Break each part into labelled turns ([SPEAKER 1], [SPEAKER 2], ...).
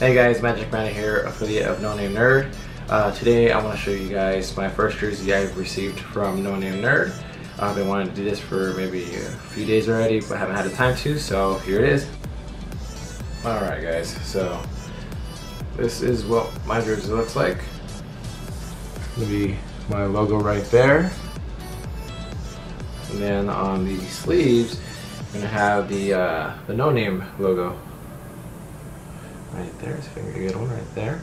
[SPEAKER 1] Hey guys, Magic Man here, affiliate of No Name Nerd. Uh, today I want to show you guys my first jersey I've received from No Name Nerd. I've been wanting to do this for maybe a few days already, but haven't had the time to, so here it is. Alright guys, so this is what my jersey looks like. Gonna be my logo right there. And then on the sleeves, I'm gonna have the uh, the No Name logo right there. So if I can get one right there.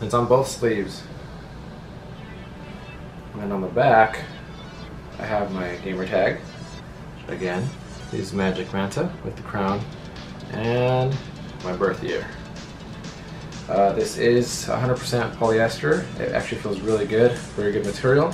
[SPEAKER 1] It's on both sleeves. And on the back, I have my gamer tag. Again, is MagickManta with the crown and my birth year. Uh, this is 100% polyester. It actually feels really good, very good material.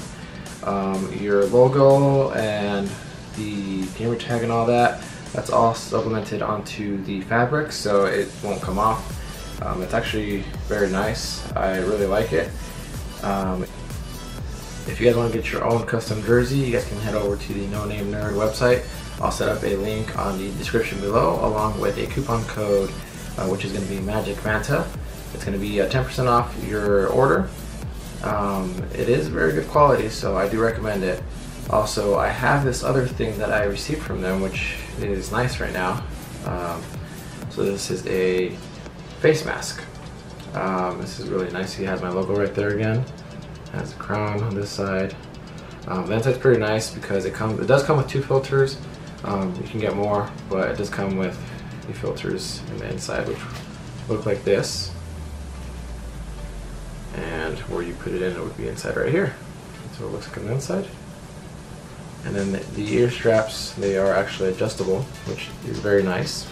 [SPEAKER 1] Um, your logo and the gamer tag and all that, that's all supplemented onto the fabric so it won't come off. Um, it's actually very nice. I really like it. Um, if you guys want to get your own custom jersey, you guys can head over to the No Name Nerd website. I'll set up a link on the description below along with a coupon code uh, which is going to be MagickManta. It's going to be 10% off your order. Um, it is very good quality, so I do recommend it. Also, I have this other thing that I received from them, which is nice right now. Um, so this is a face mask. Um, this is really nice. He has my logo right there again. Has a crown on this side. Um, the inside's pretty nice because it comes. It does come with two filters. Um, you can get more, but it does come with the filters in the inside, which look like this. And where you put it in, it would be inside right here. So it looks like on the inside. And then the, the ear straps, they are actually adjustable, which is very nice.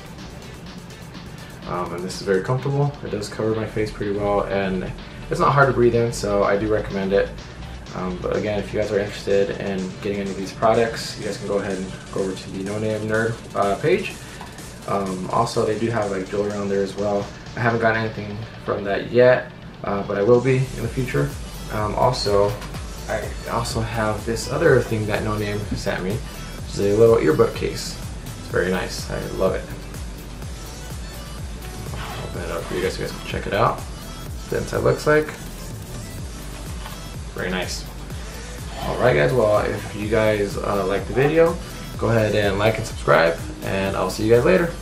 [SPEAKER 1] Um, and this is very comfortable. It does cover my face pretty well and it's not hard to breathe in so I do recommend it. Um, but again, if you guys are interested in getting any of these products, you guys can go ahead and go over to the No Name Nerd uh, page. Um, also, they do have like jewelry on there as well. I haven't gotten anything from that yet, uh, but I will be in the future. Um, also, I also have this other thing that No Name sent me, which is a little earbud case. It's very nice. I love it open it up for you guys so you guys can check it out. The inside looks like. Very nice. Alright guys, well if you guys uh, like the video, go ahead and like and subscribe, and I'll see you guys later.